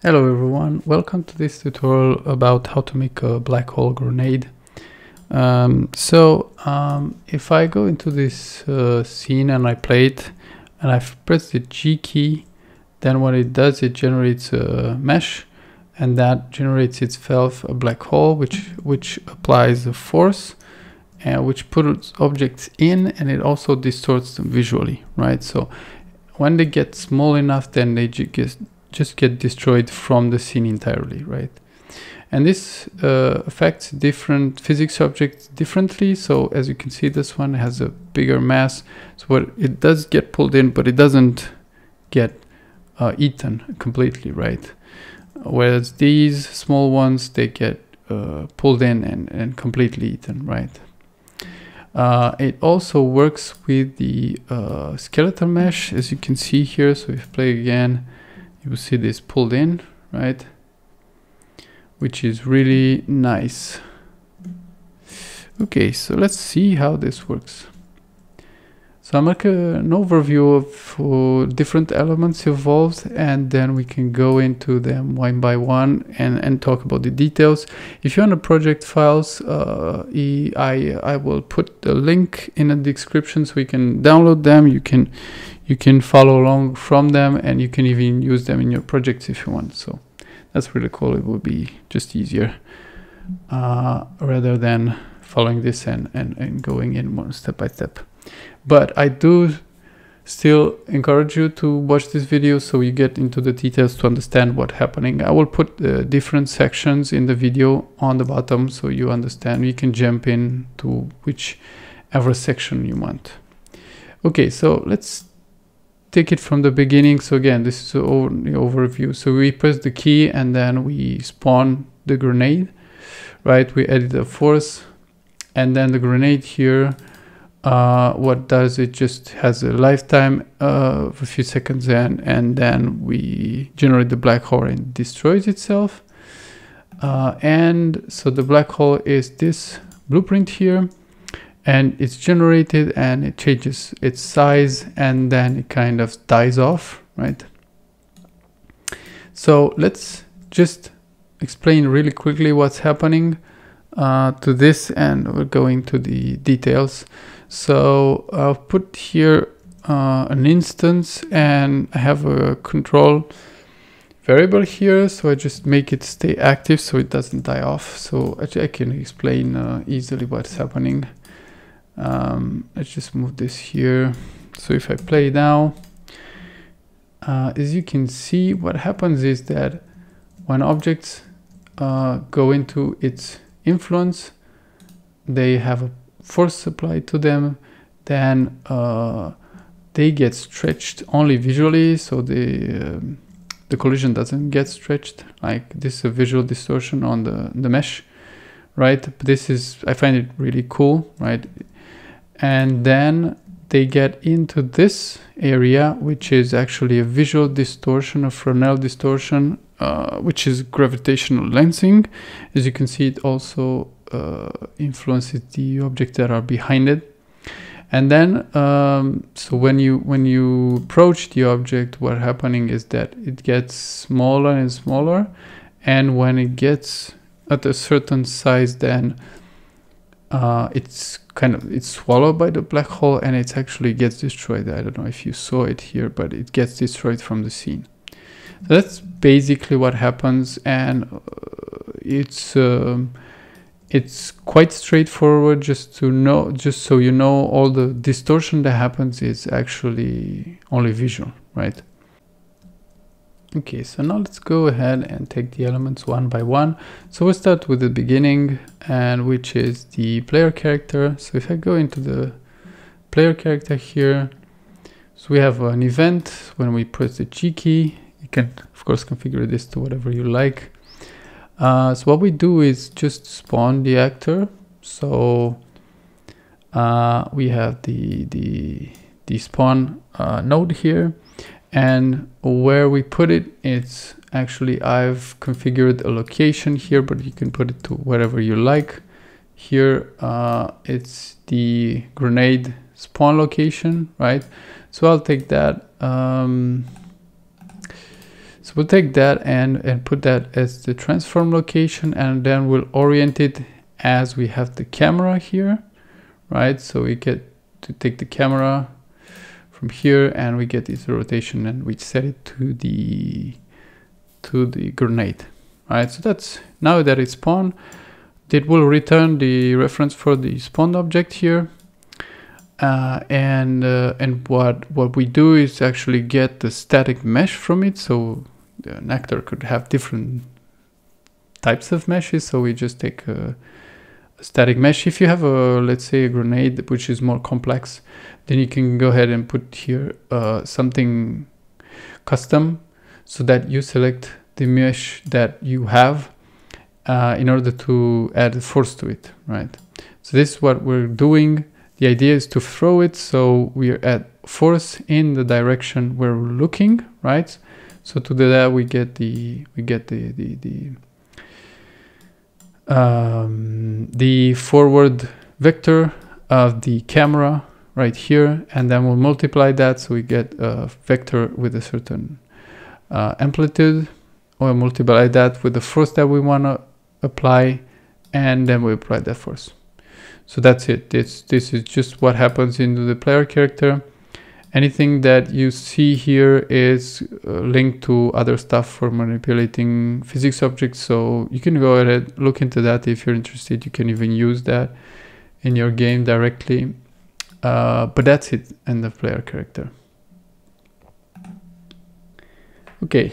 Hello everyone, welcome to this tutorial about how to make a black hole grenade. Um, so um, if I go into this uh, scene and I play it and I press the G key, then what it does, it generates a mesh and that generates itself a black hole which, which applies a force and which puts objects in and it also distorts them visually, right? So when they get small enough, then they get just get destroyed from the scene entirely, right? And this uh, affects different physics objects differently. So as you can see, this one has a bigger mass. So what it does get pulled in, but it doesn't get uh, eaten completely, right? Whereas these small ones, they get uh, pulled in and, and completely eaten, right? Uh, it also works with the uh, skeletal mesh, as you can see here. So if you play again, you see this pulled in, right? Which is really nice. Okay, so let's see how this works. So I'll make a, an overview of uh, different elements involved and then we can go into them one by one and, and talk about the details. If you want the project files, uh, I, I will put the link in the description so you can download them. You can you can follow along from them and you can even use them in your projects if you want. So that's really cool. It will be just easier uh, rather than following this and, and, and going in one step by step. But I do still encourage you to watch this video so you get into the details to understand what's happening. I will put the different sections in the video on the bottom so you understand. You can jump in to whichever section you want. Okay, so let's take it from the beginning. So again, this is the overview. So we press the key and then we spawn the grenade, right? We edit the force and then the grenade here, uh, what does it just has a lifetime of a few seconds in and then we generate the black hole and destroys itself. Uh, and so the black hole is this blueprint here and it's generated and it changes its size and then it kind of dies off, right? So let's just explain really quickly what's happening uh, to this and we're going to the details. So I'll put here uh, an instance and I have a control variable here so I just make it stay active so it doesn't die off so actually I can explain uh, easily what's happening um, let's just move this here. So if I play now uh, as you can see what happens is that when objects uh, go into its influence they have a force applied to them then uh, they get stretched only visually. So the um, the collision doesn't get stretched. Like this is a visual distortion on the the mesh right? But this is I find it really cool right and then they get into this area which is actually a visual distortion a Fresnel distortion uh, which is gravitational lensing. As you can see it also uh, influences the objects that are behind it. And then um, so when you when you approach the object what happening is that it gets smaller and smaller. And when it gets at a certain size then uh, it's kind of it's swallowed by the black hole and it actually gets destroyed. I don't know if you saw it here, but it gets destroyed from the scene. So that's basically what happens, and uh, it's um, it's quite straightforward. Just to know, just so you know, all the distortion that happens is actually only visual, right? Okay, so now let's go ahead and take the elements one by one. So we'll start with the beginning and which is the player character. So if I go into the player character here, so we have an event when we press the G key. You can of course configure this to whatever you like. Uh, so what we do is just spawn the actor. So uh, we have the, the, the spawn uh, node here and where we put it it's actually I've configured a location here but you can put it to wherever you like here uh, it's the grenade spawn location right so I'll take that um, So we'll take that and, and put that as the transform location and then we'll orient it as we have the camera here, right? So we get to take the camera from here and we get this rotation and we set it to the to the grenade right? So that's now that it's spawned it will return the reference for the spawned object here. Uh, and uh, and what what we do is actually get the static mesh from it. So an actor could have different types of meshes. So we just take a static mesh. If you have a let's say a grenade which is more complex then you can go ahead and put here uh, something custom so that you select the mesh that you have uh, in order to add force to it right? So this is what we're doing. The idea is to throw it so we're at force in the direction we're looking, right? So to do that we get the we get the the the um, the forward vector of the camera right here and then we'll multiply that so we get a vector with a certain uh, amplitude or multiply that with the force that we want to apply and then we apply that force. So that's it. This, this is just what happens into the player character. Anything that you see here is uh, linked to other stuff for manipulating physics objects. So you can go ahead look into that if you're interested. You can even use that in your game directly. Uh, but that's it end of player character. Okay,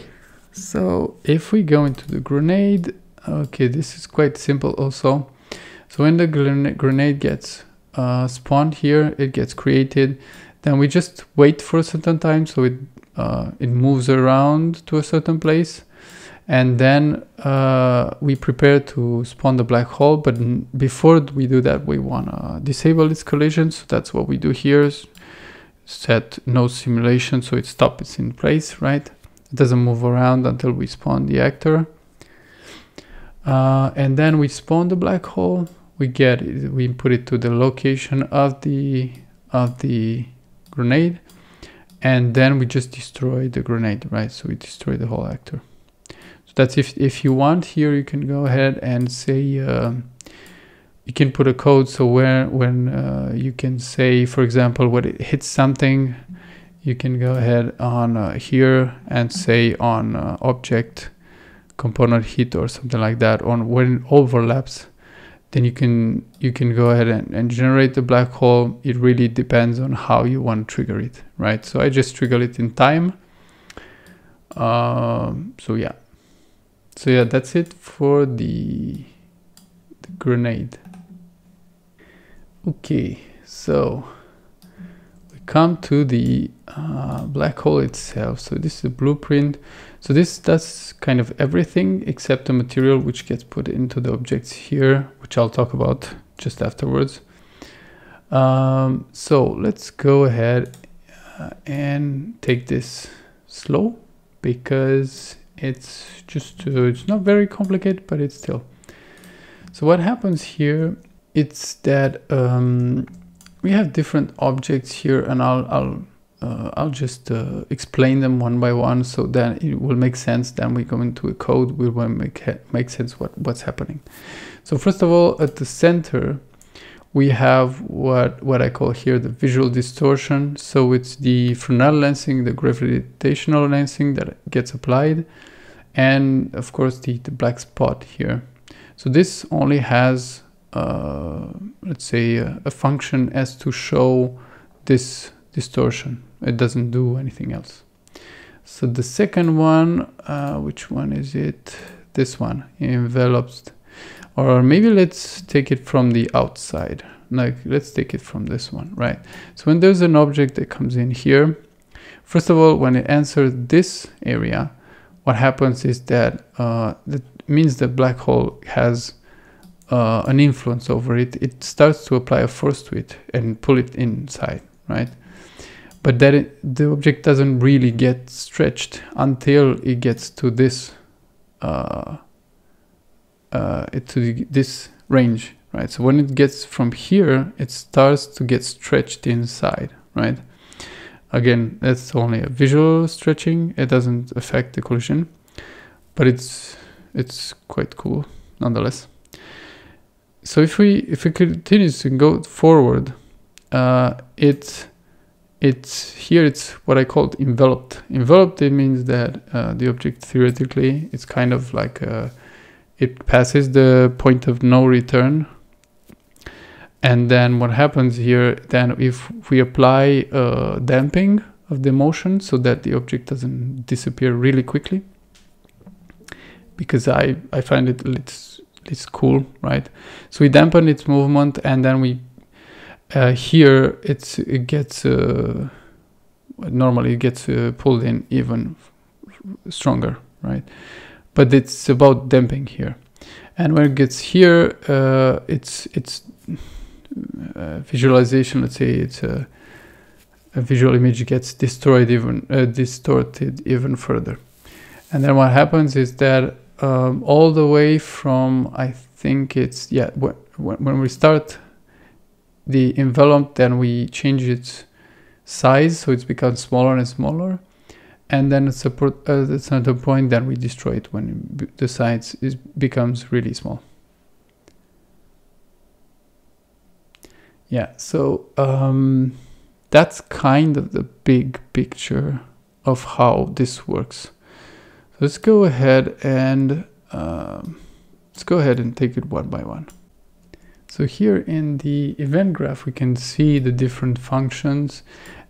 so if we go into the grenade, okay, this is quite simple also. So when the grenade gets uh, spawned here, it gets created, then we just wait for a certain time so it, uh, it moves around to a certain place. And then uh, we prepare to spawn the black hole, but before we do that, we want to disable its collision. So that's what we do here, set no simulation so it stops it's in place, right? It doesn't move around until we spawn the actor. Uh, and then we spawn the black hole we get it, we put it to the location of the of the grenade and then we just destroy the grenade right? So we destroy the whole actor. So that's if if you want here you can go ahead and say uh, you can put a code so where when uh, you can say for example when it hits something you can go ahead on uh, here and say on uh, object component hit or something like that on when it overlaps then you can you can go ahead and, and generate the black hole. It really depends on how you want to trigger it right? So i just trigger it in time. Um, so yeah. So yeah that's it for the, the grenade. Okay so come to the uh, black hole itself so this is a blueprint so this does kind of everything except the material which gets put into the objects here, which I'll talk about just afterwards. Um, so let's go ahead uh, and take this slow because it's just, uh, it's not very complicated, but it's still. So what happens here, it's that um, we have different objects here and I'll, I'll uh, I'll just uh, explain them one by one so that it will make sense. Then we go into a code, we will make, make sense what, what's happening. So first of all, at the center, we have what, what I call here the visual distortion. So it's the Fresnel lensing, the gravitational lensing that gets applied. And of course the, the black spot here. So this only has, let's say, a, a function as to show this distortion. It doesn't do anything else. So the second one, uh, which one is it? This one, envelops. Or maybe let's take it from the outside. Like, let's take it from this one, right? So when there's an object that comes in here, first of all, when it enters this area, what happens is that uh, that means the black hole has uh, an influence over it. It starts to apply a force to it and pull it inside, right? but that it, the object doesn't really get stretched until it gets to this uh, uh, to the, this range right so when it gets from here it starts to get stretched inside right Again, that's only a visual stretching. It doesn't affect the collision, but it's it's quite cool nonetheless. So if we if we continue to go forward, uh, it it's here it's what I called enveloped. Enveloped it means that uh, the object theoretically it's kind of like a, it passes the point of no return and then what happens here then if we apply uh, damping of the motion so that the object doesn't disappear really quickly because I, I find it it's, it's cool right? So we dampen its movement and then we uh, here it's it gets uh, normally it gets uh, pulled in even stronger right? But it's about damping here. And when it gets here uh, it's it's uh, visualization let's say it's a, a, visual image gets destroyed even uh, distorted even further. And then what happens is that um, all the way from I think it's yeah when, when we start the envelope then we change its size so it's become smaller and smaller. And then it's a uh, at certain point then we destroy it when the size is becomes really small. Yeah so um, that's kind of the big picture of how this works let's go ahead and um, let's go ahead and take it one by one. So here in the event graph we can see the different functions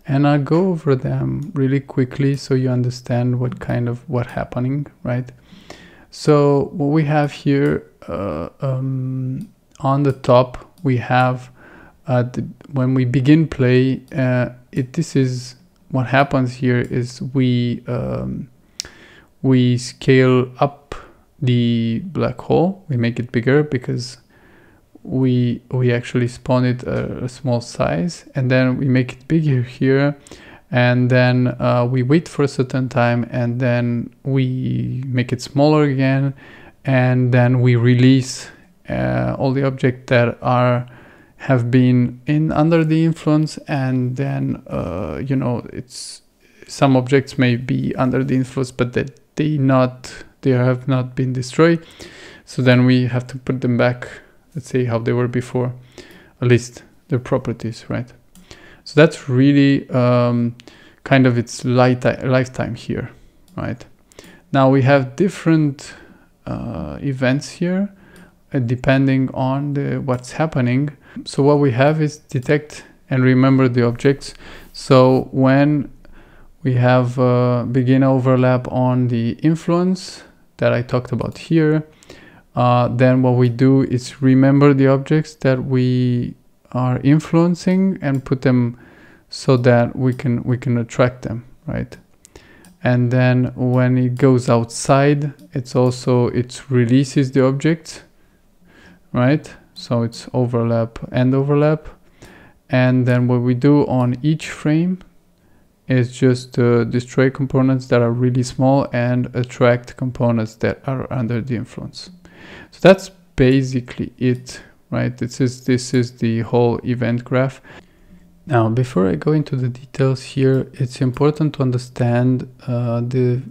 and I'll go over them really quickly so you understand what kind of what happening right? So what we have here uh, um, on the top we have the, when we begin play, uh, it, this is what happens here is we um, we scale up the black hole. We make it bigger because we we actually spawn it a, a small size, and then we make it bigger here, and then uh, we wait for a certain time, and then we make it smaller again, and then we release uh, all the objects that are have been in under the influence and then uh, you know it's some objects may be under the influence but that they not they have not been destroyed. So then we have to put them back let's say how they were before at least their properties right? So that's really um, kind of its lifetime here right? Now we have different uh, events here uh, depending on the, what's happening. So what we have is detect and remember the objects. So when we have uh, begin overlap on the influence that I talked about here, uh, then what we do is remember the objects that we are influencing and put them so that we can we can attract them, right? And then when it goes outside, it's also it releases the object, right? So it's overlap and overlap. And then what we do on each frame is just uh, destroy components that are really small and attract components that are under the influence. So that's basically it, right? This is, this is the whole event graph. Now, before I go into the details here, it's important to understand uh, the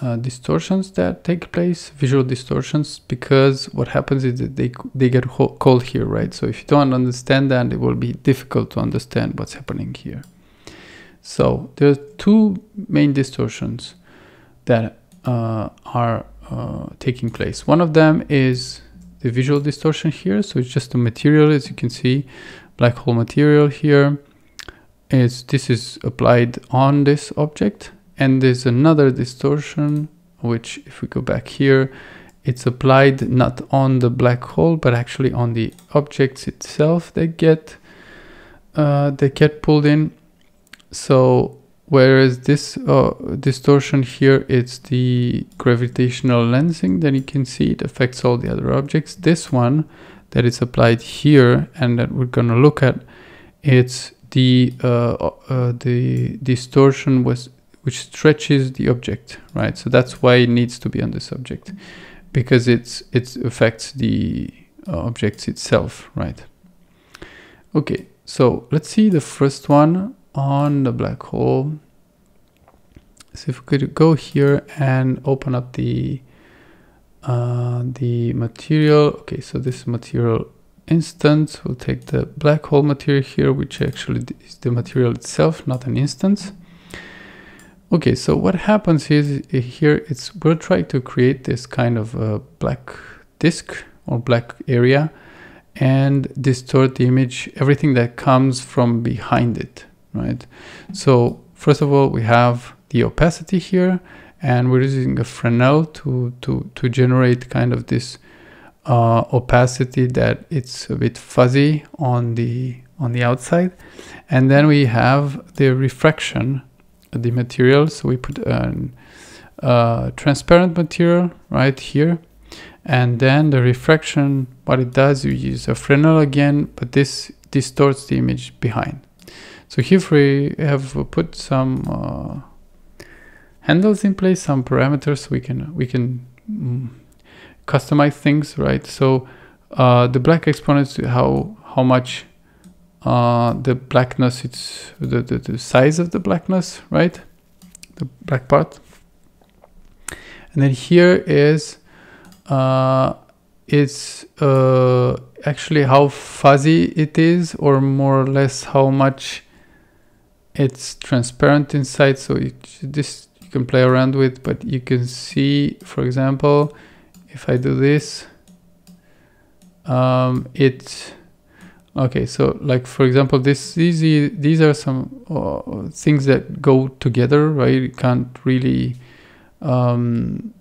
uh, distortions that take place, visual distortions, because what happens is that they, they get called here, right? So if you don't understand that, it will be difficult to understand what's happening here. So there are two main distortions that uh, are uh, taking place. One of them is the visual distortion here. So it's just a material, as you can see, black hole material here. Is this is applied on this object and there's another distortion, which if we go back here, it's applied not on the black hole, but actually on the objects itself that get, uh, they get pulled in. So whereas this uh, distortion here, it's the gravitational lensing, then you can see it affects all the other objects. This one that is applied here and that we're gonna look at, it's the uh, uh, the distortion was which stretches the object, right? So that's why it needs to be on the subject because it's it affects the uh, objects itself, right? Okay, so let's see the first one on the black hole. So if we could go here and open up the uh, the material. Okay, so this material instance. We'll take the black hole material here, which actually is the material itself, not an instance. Okay, so what happens is here it's we'll try to create this kind of a black disk or black area and distort the image, everything that comes from behind it, right? So first of all, we have the opacity here and we're using a Fresnel to, to, to generate kind of this uh, opacity that it's a bit fuzzy on the on the outside and then we have the refraction the material. So we put a uh, transparent material right here. And then the refraction, what it does, you use a Fresnel again, but this distorts the image behind. So here we have put some uh, handles in place, some parameters. We can we can mm, customize things, right? So uh, the black exponents, how how much uh, the blackness, it's the, the, the size of the blackness, right? The black part. And then here is, uh, it's uh, actually how fuzzy it is or more or less how much it's transparent inside. So it, this you can play around with, but you can see, for example, if I do this, um, it Okay, so like for example, this these these are some uh, things that go together, right? You can't really um,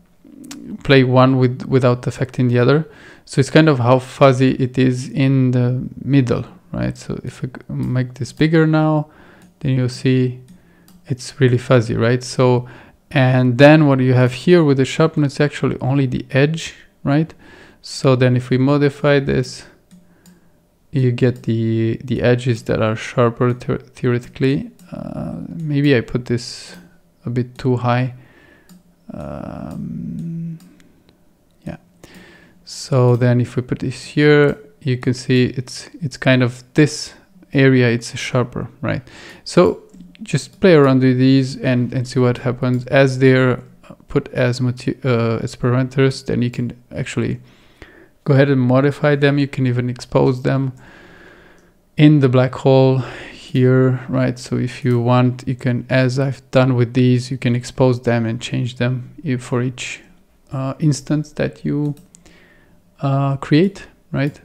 play one with without affecting the other. So it's kind of how fuzzy it is in the middle, right? So if I make this bigger now, then you'll see it's really fuzzy, right? So and then what you have here with the sharpness actually only the edge, right? So then if we modify this you get the the edges that are sharper theoretically. Uh, maybe I put this a bit too high. Um, yeah. So then if we put this here, you can see it's it's kind of this area. It's sharper, right? So just play around with these and and see what happens as they're put as uh, as parameters. Then you can actually go ahead and modify them. You can even expose them in the black hole here, right? So if you want, you can, as I've done with these, you can expose them and change them for each uh, instance that you uh, create, right?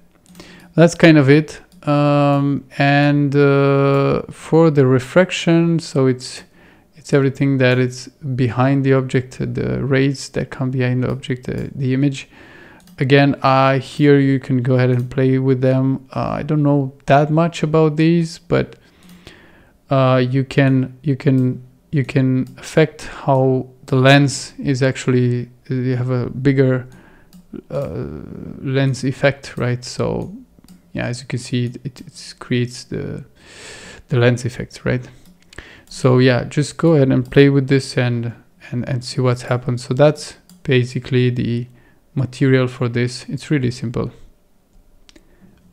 That's kind of it. Um, and uh, for the refraction, so it's it's everything that is behind the object, the rays that come behind the object, uh, the image. Again uh, here you can go ahead and play with them. Uh, I don't know that much about these but uh, you can you can you can affect how the lens is actually you have a bigger uh, lens effect right? So yeah as you can see it, it, creates the the lens effect right so yeah just go ahead and play with this and and, and see what's happened so that's basically the material for this. It's really simple.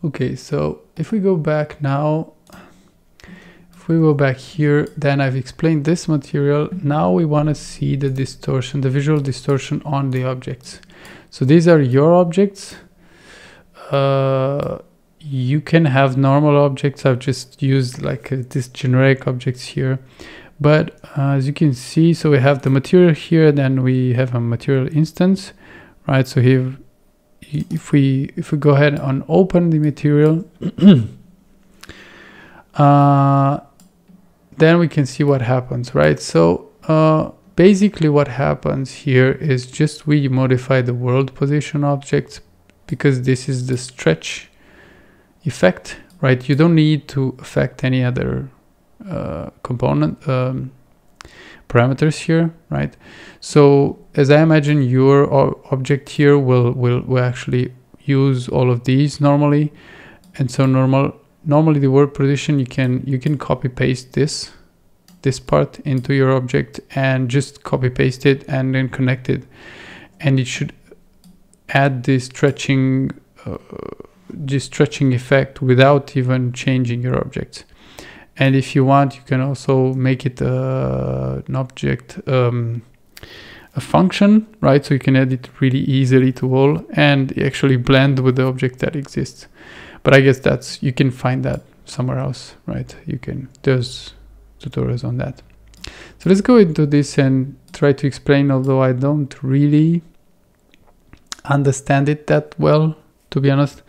Okay, so if we go back now, if we go back here, then I've explained this material. Now we want to see the distortion, the visual distortion on the objects. So these are your objects. Uh, you can have normal objects. I've just used like uh, this generic objects here. But uh, as you can see, so we have the material here, then we have a material instance right? So here, if we if we go ahead and open the material, uh, then we can see what happens, right? So uh, basically what happens here is just we modify the world position object because this is the stretch effect, right? You don't need to affect any other uh, component um, parameters here, right? So as I imagine your object here will, will, will actually use all of these normally. And so normal, normally the world position, you can, you can copy paste this, this part into your object and just copy paste it and then connect it. And it should add this stretching, uh, this stretching effect without even changing your objects. and if you want you can also make it uh, an object um, a function right? So you can add it really easily to all and actually blend with the object that exists. But i guess that's you can find that somewhere else right? You can there's tutorials on that. So let's go into this and try to explain although i don't really understand it that well to be honest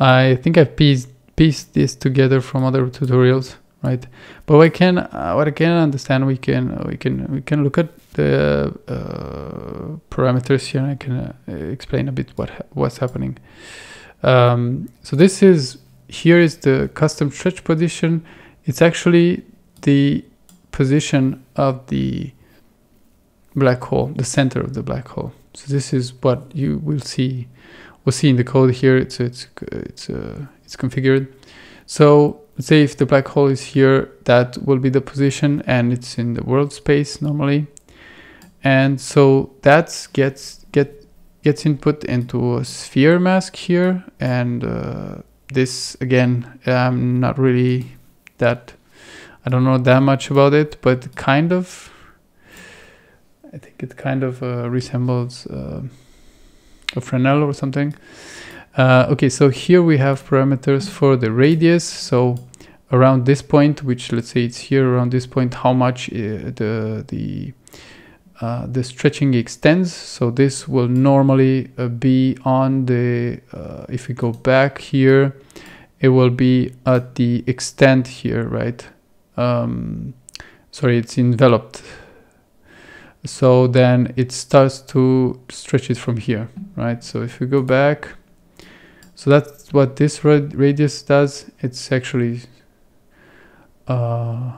i think i've pieced pieced this together from other tutorials right? But what i can uh, what i can understand we can we can we can look at the uh, parameters here and i can uh, explain a bit what what's happening. Um, so this is here is the custom stretch position. It's actually the position of the black hole the center of the black hole. So this is what you will see we'll see in the code here it's it's it's uh, it's configured so let's say if the black hole is here, that will be the position and it's in the world space normally. And so that gets get gets input into a sphere mask here. And uh, this again, I'm not really that, I don't know that much about it, but kind of, I think it kind of uh, resembles uh, a Fresnel or something. Uh, okay, so here we have parameters for the radius. So around this point, which let's say it's here around this point, how much uh, the the uh, the stretching extends. So this will normally uh, be on the, uh, if we go back here, it will be at the extent here, right? Um, sorry, it's enveloped. So then it starts to stretch it from here, right? So if we go back, so that's what this radius does. It's actually uh,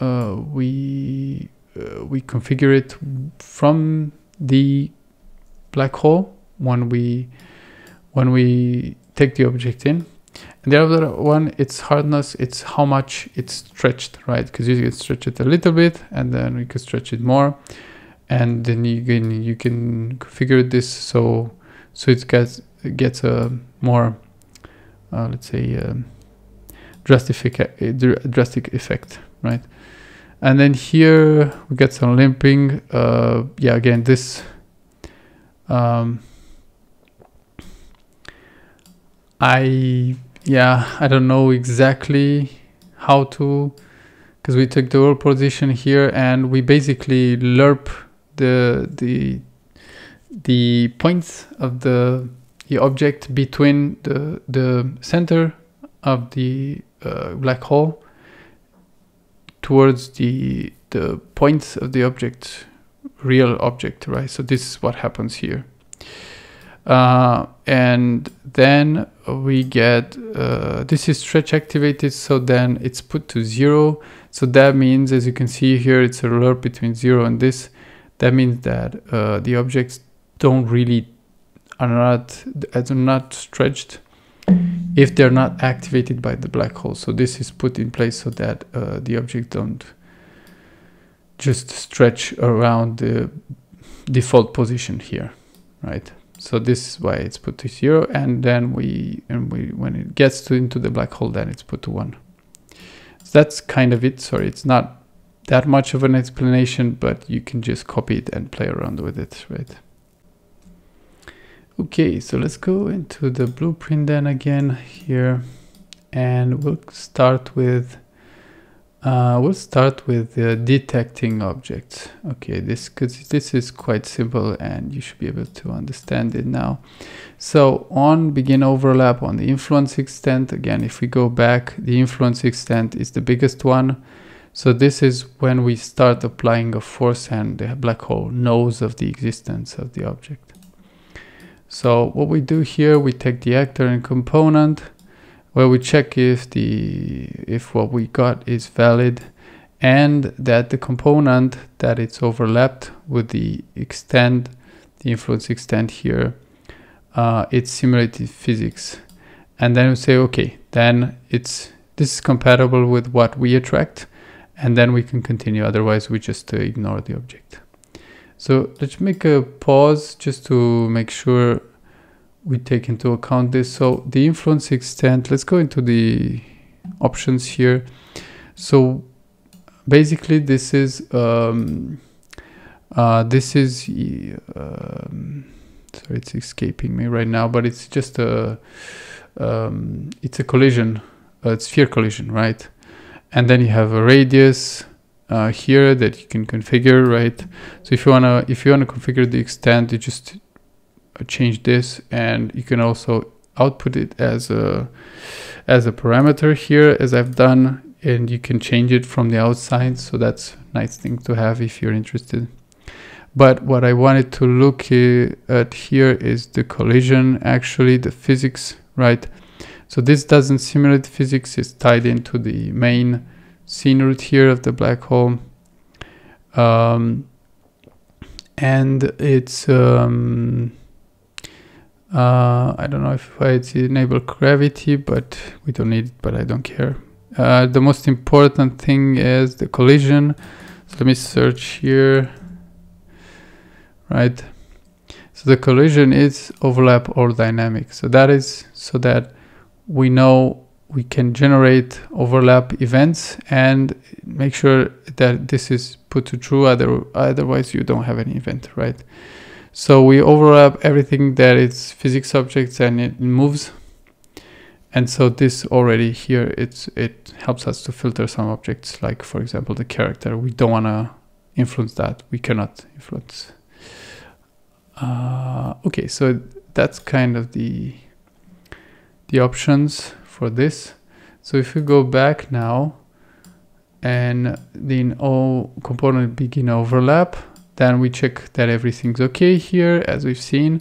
uh, we uh, we configure it from the black hole when we when we take the object in and the other one it's hardness it's how much it's stretched right because you can stretch it a little bit and then you can stretch it more and then you can you can configure this so so it gets gets a more uh, let's say um, drastic, drastic effect, right? And then here we get some lerping. Uh, yeah, again, this um, I yeah I don't know exactly how to because we took the world position here and we basically lerp the the the points of the the object between the the center of the uh, black hole towards the the points of the object real object right? So this is what happens here uh, and then we get uh, this is stretch activated so then it's put to zero so that means as you can see here it's a lerp between zero and this that means that uh, the objects don't really are not are not stretched if they're not activated by the black hole. So this is put in place so that uh, the object don't just stretch around the default position here, right? So this is why it's put to zero, and then we and we when it gets to into the black hole, then it's put to one. So that's kind of it. Sorry, it's not that much of an explanation, but you can just copy it and play around with it, right? Okay, so let's go into the blueprint then again here and we'll start with uh, we'll start with uh, detecting objects. Okay, this because this is quite simple and you should be able to understand it now. So on begin overlap on the influence extent, again, if we go back, the influence extent is the biggest one. So this is when we start applying a force and the black hole knows of the existence of the object. So what we do here, we take the actor and component where we check if the if what we got is valid and that the component that it's overlapped with the extent, the influence extent here, uh, it's simulated physics. And then we say, okay, then it's this is compatible with what we attract and then we can continue. Otherwise we just uh, ignore the object. So let's make a pause just to make sure we take into account this. So the influence extent, let's go into the options here. so basically this is um, uh, this is um, sorry it's escaping me right now but it's just a um, it's a collision a sphere collision right and then you have a radius uh, here that you can configure right so if you want to if you want to configure the extent you just uh, change this and you can also output it as a as a parameter here as I've done and you can change it from the outside so that's nice thing to have if you're interested. But what I wanted to look at here is the collision actually the physics right? So this doesn't simulate physics it's tied into the main scene root here of the black hole. Um, and it's um, uh, I don't know if it's enable gravity but we don't need it but I don't care uh, the most important thing is the collision. So let me search here. Right. So the collision is overlap or dynamic. So that is so that we know we can generate overlap events and make sure that this is put to true. Other, otherwise you don't have any event, right? So we overlap everything that is physics objects and it moves. And so this already here it's it helps us to filter some objects like for example the character. We don't want to influence that. We cannot influence. Uh, okay so that's kind of the the options for this. So if we go back now and then all component begin overlap then we check that everything's okay here as we've seen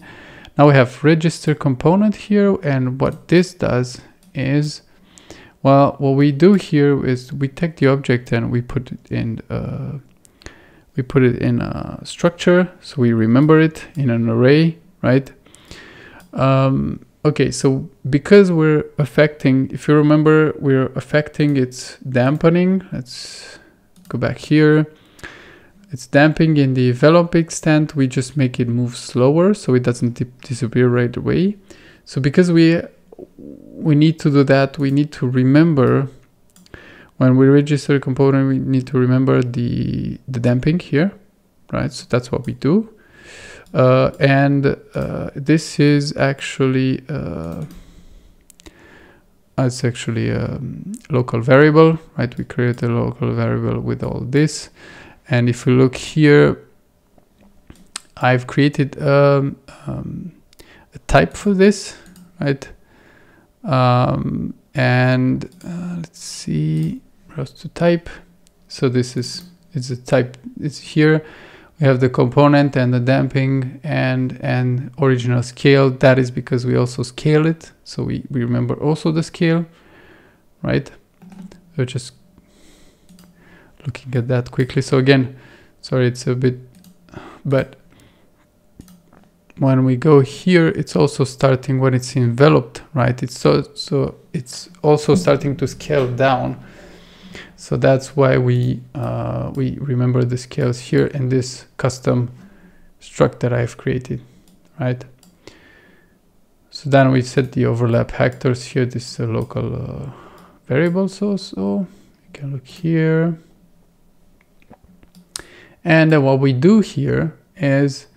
now we have register component here and what this does is, well, what we do here is we take the object and we put it in, uh, we put it in a structure. So we remember it in an array, right? Um, okay, so because we're affecting, if you remember, we're affecting its dampening. Let's go back here it's damping in the envelope extent. We just make it move slower so it doesn't disappear right away. So because we we need to do that, we need to remember when we register a component, we need to remember the, the damping here, right? So that's what we do. Uh, and uh, this is actually uh, it's actually a local variable, right? We create a local variable with all this. And if we look here, I've created um, um, a type for this, right? Um, and uh, let's see, browse to type. So this is it's a type. It's here. We have the component and the damping and and original scale. That is because we also scale it. So we, we remember also the scale, right? So just looking at that quickly. So again, sorry, it's a bit, but when we go here, it's also starting when it's enveloped, right? It's so, so it's also starting to scale down. So that's why we, uh, we remember the scales here in this custom struct that I've created, right? So then we set the overlap factors here. This is a local uh, variable. So, so you can look here. And then what we do here is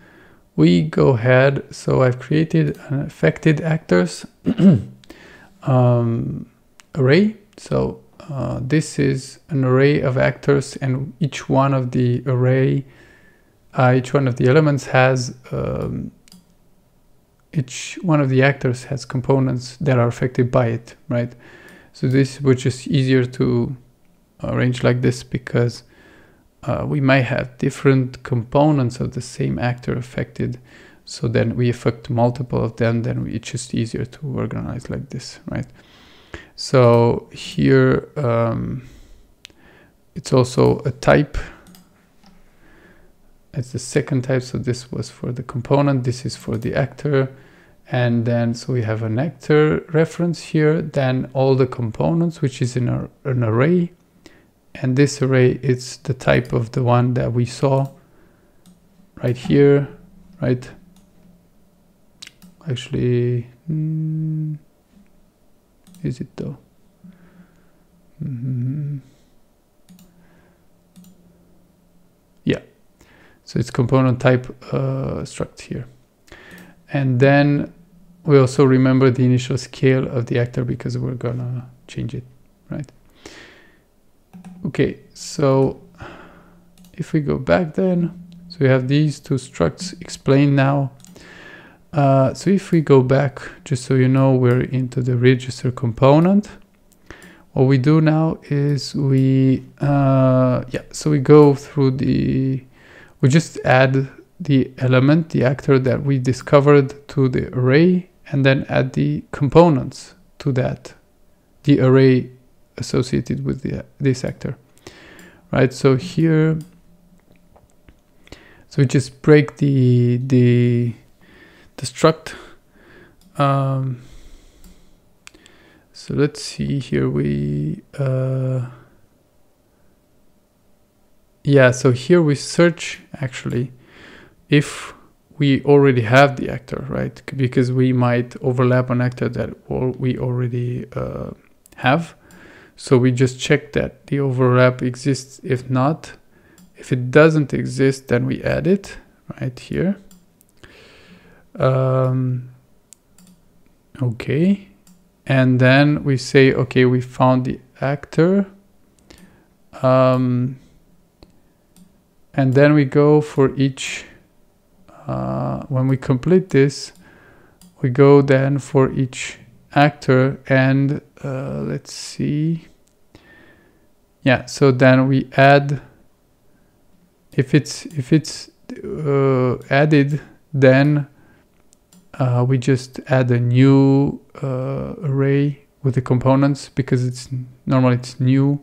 we go ahead. So I've created an affected actors um, array. So uh, this is an array of actors and each one of the array, uh, each one of the elements has, um, each one of the actors has components that are affected by it, right? So this was just easier to arrange like this because uh, we might have different components of the same actor affected. So then we affect multiple of them, then it's just easier to organize like this, right? So here um, it's also a type. It's the second type. So this was for the component. This is for the actor. And then, so we have an actor reference here, then all the components, which is in an array and this array is the type of the one that we saw right here, right? Actually, hmm, is it though? Mm -hmm. Yeah, so it's component type uh, struct here. And then we also remember the initial scale of the actor because we're gonna change it, right? Okay, so if we go back then, so we have these two structs explained now. Uh, so if we go back, just so you know, we're into the register component. What we do now is we, uh, yeah, so we go through the, we just add the element, the actor that we discovered to the array and then add the components to that, the array associated with the, this actor, right? So here, so we just break the, the, the struct. Um, so let's see here, we, uh, yeah, so here we search actually if we already have the actor, right? Because we might overlap an actor that we already uh, have. So we just check that the overlap exists. If not, if it doesn't exist, then we add it right here. Um, okay. And then we say, okay, we found the actor. Um, and then we go for each uh, when we complete this, we go then for each actor and uh, let's see. Yeah, so then we add, if it's, if it's uh, added, then uh, we just add a new uh, array with the components because it's normally it's new.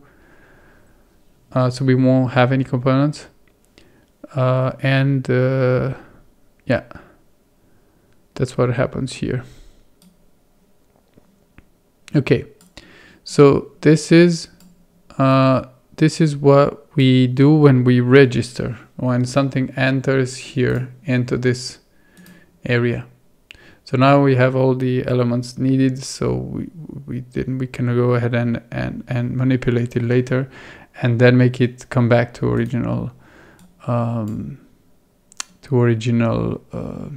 Uh, so we won't have any components. and yeah, that's what happens here. Okay, so this is uh, this is what we do when we register when something enters here into this area. So now we have all the elements needed. So we we didn't we can go ahead and and and manipulate it later, and then make it come back to original. Um, to original uh,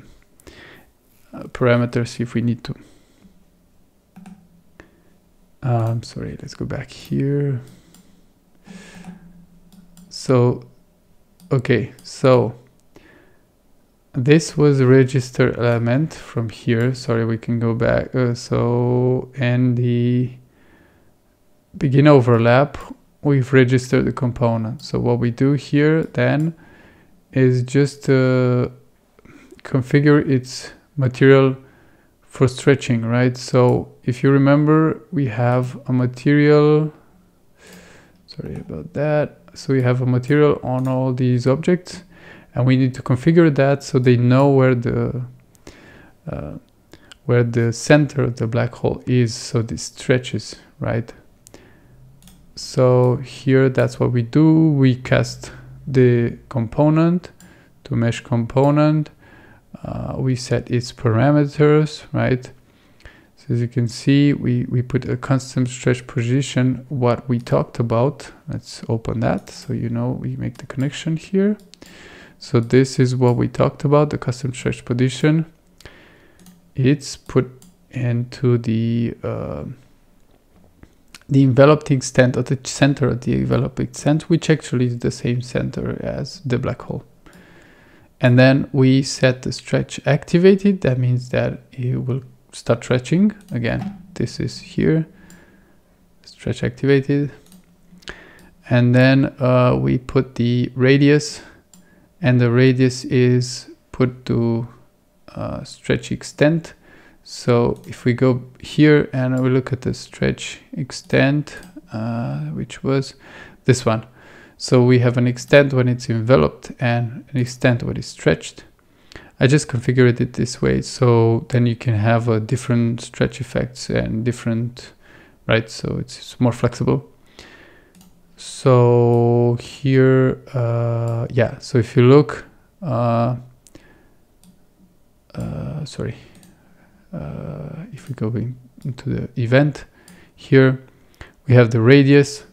parameters if we need to. Um, sorry, let's go back here. So, okay, so this was register element from here. Sorry, we can go back. Uh, so, and the begin overlap, we've registered the component. So what we do here then is just uh, configure its material for stretching, right? So if you remember, we have a material, sorry about that. So we have a material on all these objects and we need to configure that so they know where the uh, where the center of the black hole is so this stretches right so here that's what we do we cast the component to mesh component. Uh, we set its parameters, right? As you can see, we, we put a custom stretch position, what we talked about. Let's open that so you know we make the connection here. So this is what we talked about, the custom stretch position. It's put into the uh, the enveloped extent or the center of the enveloped extent, which actually is the same center as the black hole. And then we set the stretch activated. That means that it will start stretching. Again, this is here, stretch activated. And then uh, we put the radius and the radius is put to uh, stretch extent so if we go here and we look at the stretch extent, uh, which was this one. So we have an extent when it's enveloped and an extent when it's stretched. I just configured it this way so then you can have a different stretch effects and different, right? So it's, it's more flexible. So here, uh, yeah, so if you look, uh, uh, sorry, uh, if we go into the event here we have the radius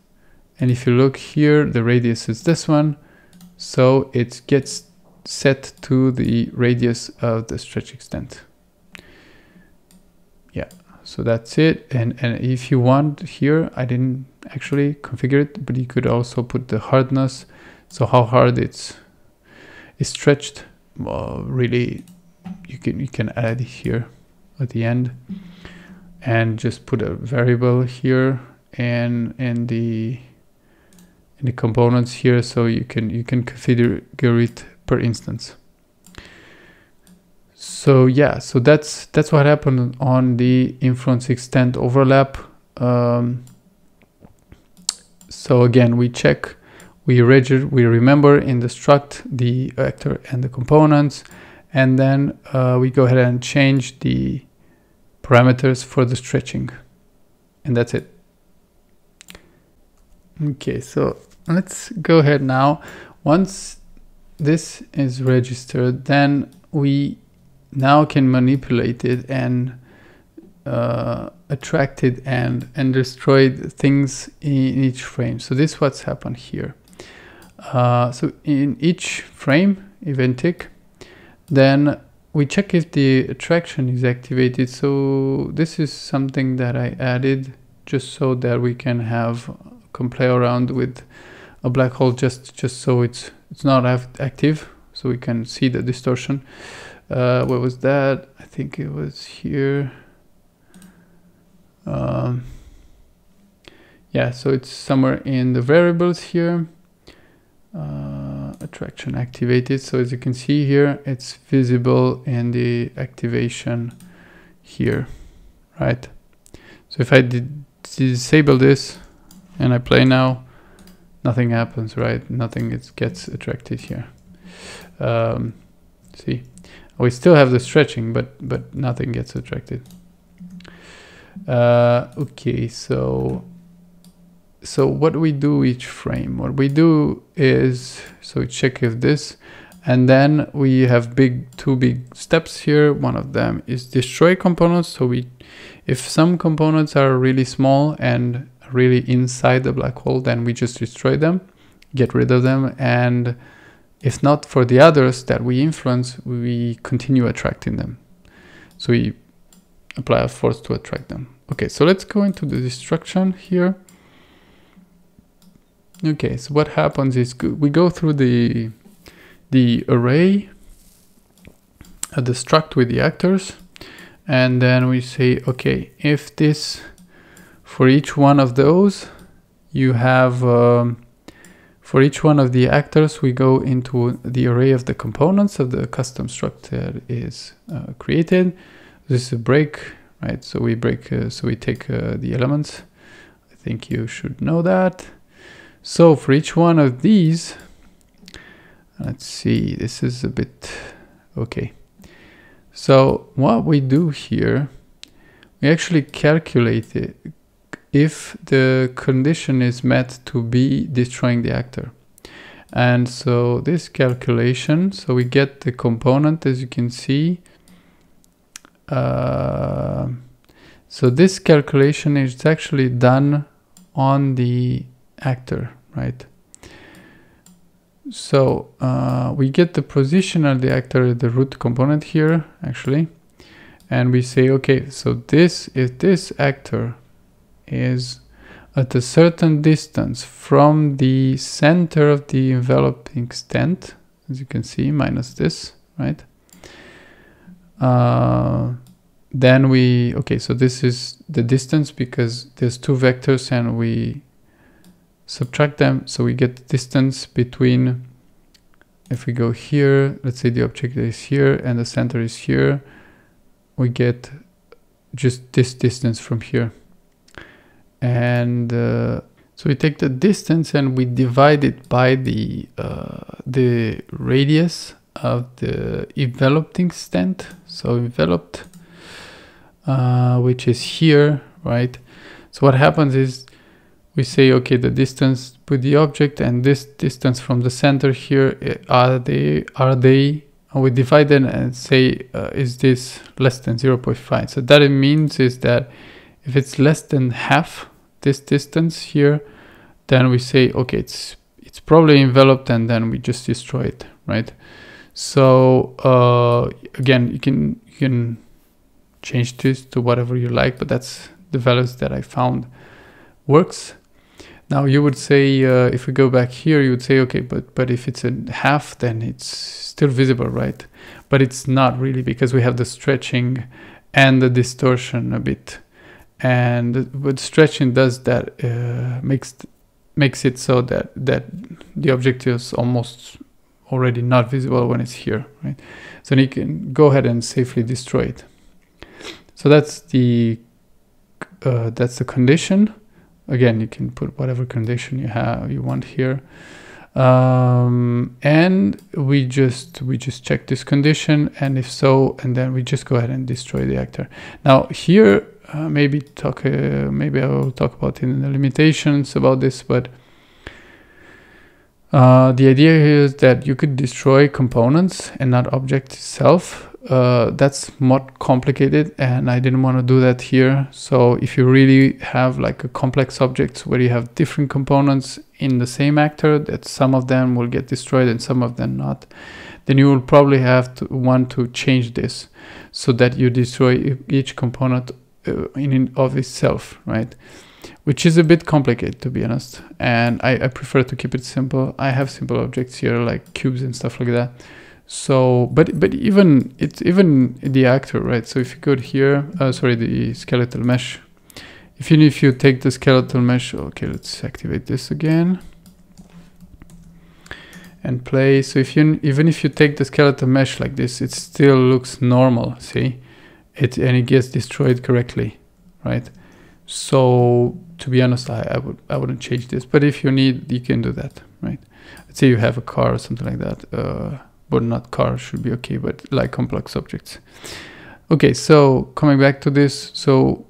and if you look here the radius is this one so it gets set to the radius of the stretch extent. Yeah, so that's it. And, and if you want here, I didn't actually configure it, but you could also put the hardness. So how hard it's, it's stretched. Well, really, you can, you can add here at the end and just put a variable here and in the in the components here so you can you can configure it per instance. So yeah so that's that's what happened on the influence extent overlap. Um, so again we check we register we remember in the struct the actor and the components and then uh, we go ahead and change the parameters for the stretching. And that's it. Okay so let's go ahead now. Once this is registered then we now can manipulate it and uh, attract it and and destroy things in each frame. So this what's happened here. Uh, so in each frame event tick then we check if the attraction is activated. So this is something that I added just so that we can have can play around with a black hole just just so it's it's not active so we can see the distortion. Uh, what was that? I think it was here. Um, yeah so it's somewhere in the variables here. Uh, attraction activated. So as you can see here it's visible in the activation here right? So if I did disable this and I play now nothing happens right? Nothing it gets attracted here. Um, see we still have the stretching but but nothing gets attracted uh, okay so so what we do each frame? What we do is so check if this and then we have big two big steps here. One of them is destroy components. So we if some components are really small and really inside the black hole then we just destroy them get rid of them and if not for the others that we influence we continue attracting them. So we apply a force to attract them. Okay so let's go into the destruction here. Okay, so what happens is we go through the the array, uh, the struct with the actors, and then we say, okay, if this, for each one of those, you have, um, for each one of the actors, we go into the array of the components of the custom struct that is uh, created. This is a break, right? So we break, uh, so we take uh, the elements. I think you should know that. So for each one of these, let's see, this is a bit, okay. So what we do here, we actually calculate it if the condition is met to be destroying the actor. And so this calculation, so we get the component as you can see. Uh, so this calculation is actually done on the actor right? So uh, we get the position of the actor, the root component here, actually. And we say, okay, so this, if this actor is at a certain distance from the center of the enveloping extent, as you can see, minus this, right? Uh, then we, okay, so this is the distance because there's two vectors and we subtract them so we get the distance between if we go here let's say the object is here and the center is here we get just this distance from here and uh, so we take the distance and we divide it by the uh, the radius of the enveloped extent so enveloped uh, which is here right so what happens is we say, okay, the distance with the object and this distance from the center here, eh, are they, are they, and we divide them and say, uh, is this less than 0.5? So that it means is that if it's less than half this distance here, then we say, okay, it's, it's probably enveloped and then we just destroy it, right? So uh, again, you can you can change this to whatever you like, but that's the values that I found works. Now you would say, uh, if we go back here, you would say, okay, but but if it's a half, then it's still visible, right? But it's not really because we have the stretching and the distortion a bit. And what stretching does that uh, makes makes it so that that the object is almost already not visible when it's here, right? So you can go ahead and safely destroy it. So that's the uh, that's the condition. Again, you can put whatever condition you have you want here. Um, and we just we just check this condition and if so and then we just go ahead and destroy the actor now here uh, maybe talk uh, maybe I will talk about in the limitations about this but uh, the idea here is that you could destroy components and not object itself. Uh, that's more complicated and I didn't want to do that here. So if you really have like a complex object where you have different components in the same actor, that some of them will get destroyed and some of them not, then you will probably have to want to change this so that you destroy each component uh, in of itself, right? which is a bit complicated to be honest. And I, I prefer to keep it simple. I have simple objects here like cubes and stuff like that. So, but but even it's even the actor, right? So if you go here, uh, sorry, the skeletal mesh. If you if you take the skeletal mesh, okay, let's activate this again and play. So if you even if you take the skeletal mesh like this, it still looks normal. See, it and it gets destroyed correctly, right? So to be honest, I, I would I wouldn't change this. But if you need, you can do that, right? Let's say you have a car or something like that. Uh, but not car should be okay, but like complex objects. Okay, so coming back to this, so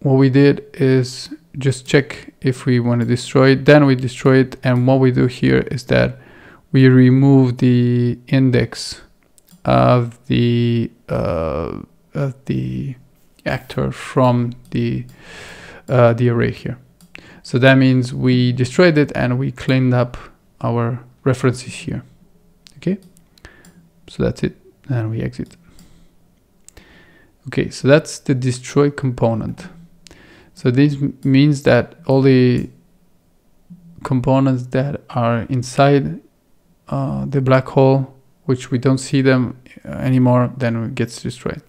what we did is just check if we want to destroy it. Then we destroy it, and what we do here is that we remove the index of the uh, of the actor from the uh, the array here. So that means we destroyed it and we cleaned up our references here. Okay, so that's it, and we exit. Okay, so that's the destroy component. So this means that all the components that are inside uh, the black hole, which we don't see them uh, anymore, then gets destroyed.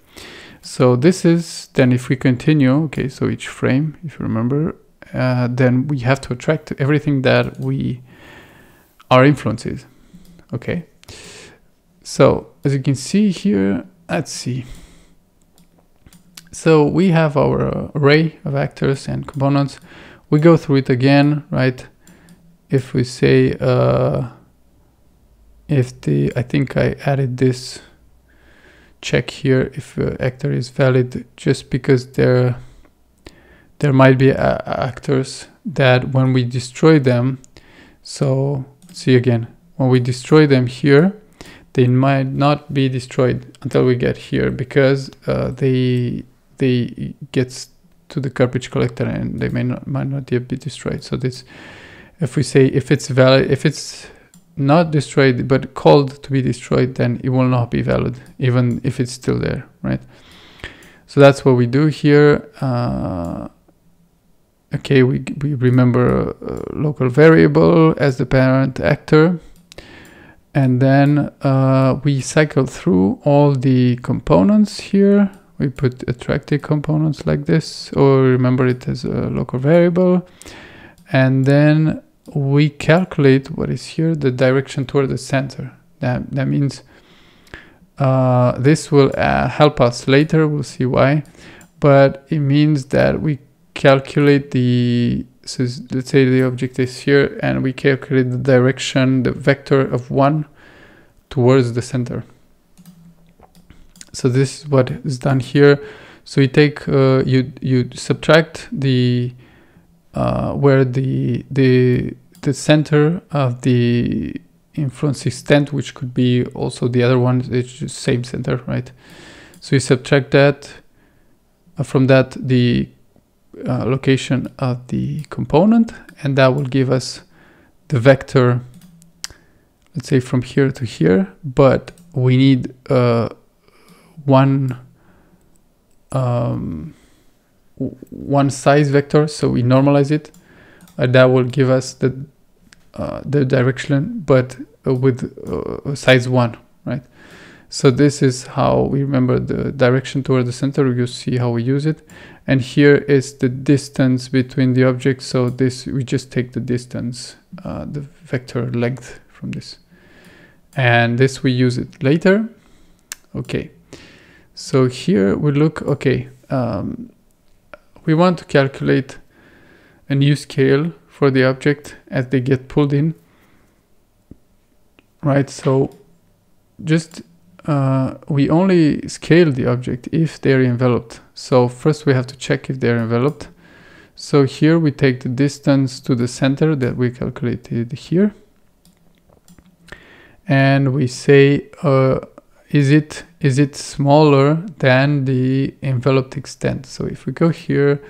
So this is then if we continue, okay, so each frame, if you remember, uh, then we have to attract everything that we our influences. Okay. So as you can see here, let's see. So we have our array of actors and components. We go through it again, right? If we say, uh, if the, I think I added this check here if uh, actor is valid just because there there might be uh, actors that when we destroy them so see again. When we destroy them here they might not be destroyed until we get here because uh, they they get to the garbage collector and they may not might not yet be destroyed. So this if we say if it's valid if it's not destroyed but called to be destroyed then it will not be valid even if it's still there right? So that's what we do here. Uh, okay we, we remember a local variable as the parent actor. And then uh, we cycle through all the components here. We put attractive components like this or remember it as a local variable. And then we calculate what is here, the direction toward the center. That, that means uh, this will uh, help us later, we'll see why, but it means that we calculate the, so let's say the object is here and we calculate the direction, the vector of one towards the center. So this is what is done here. So you take, uh, you, you subtract the uh, where the the the center of the influence extent, which could be also the other one, it's just same center, right? So you subtract that uh, from that the uh, location of the component, and that will give us the vector, let's say from here to here. But we need uh, one um, one size vector, so we normalize it. Uh, that will give us the uh, the direction, but uh, with uh, size one, right? So this is how we remember the direction toward the center. You see how we use it. And here is the distance between the objects. So this, we just take the distance, uh, the vector length from this. And this we use it later. Okay. So here we look, okay, um, we want to calculate a new scale for the object as they get pulled in. Right, so just uh, we only scale the object if they're enveloped. So first we have to check if they're enveloped. So here we take the distance to the center that we calculated here. And we say, uh, is it is it smaller than the enveloped extent? So if we go here,